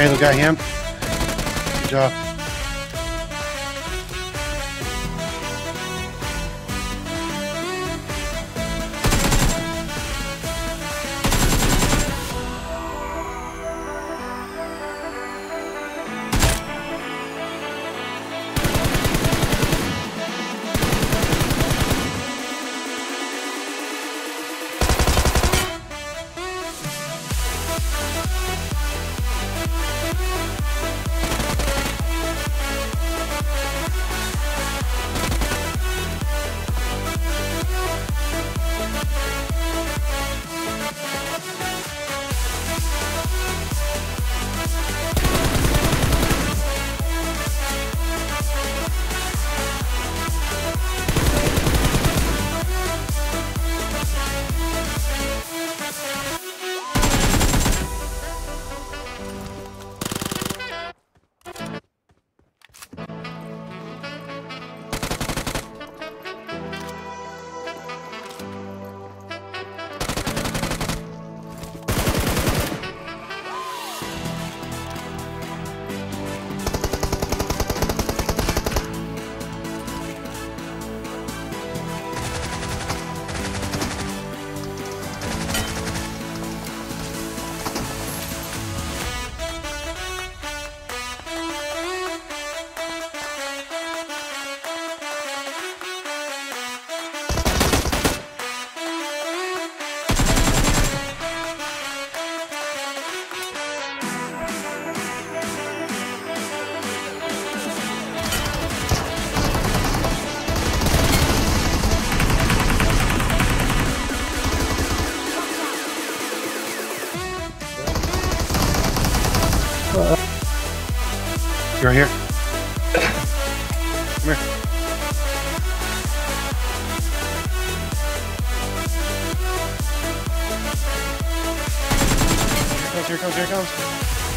Caleb got him. Good job. You're here. Come here. Here it comes, here it comes.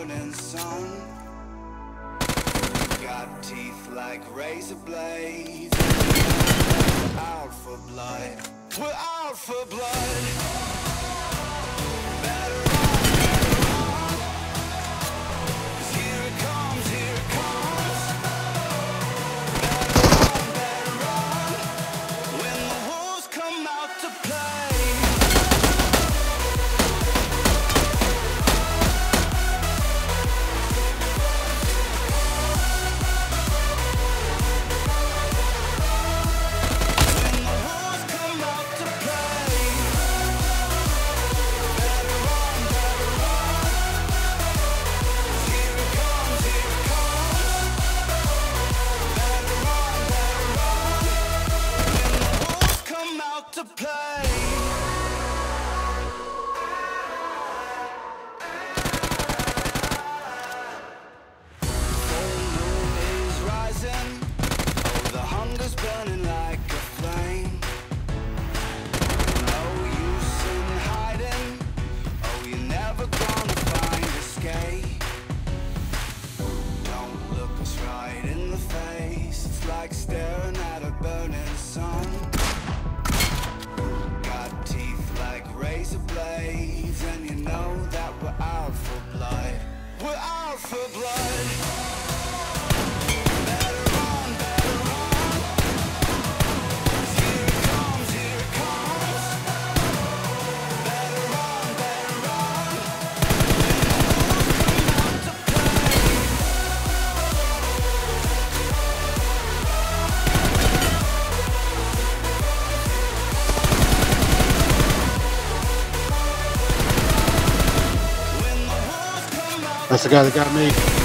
At a burning sun. Got teeth like razor blades. We're out for blood. We're out for blood. That's the guy that got me.